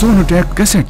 Son cassette?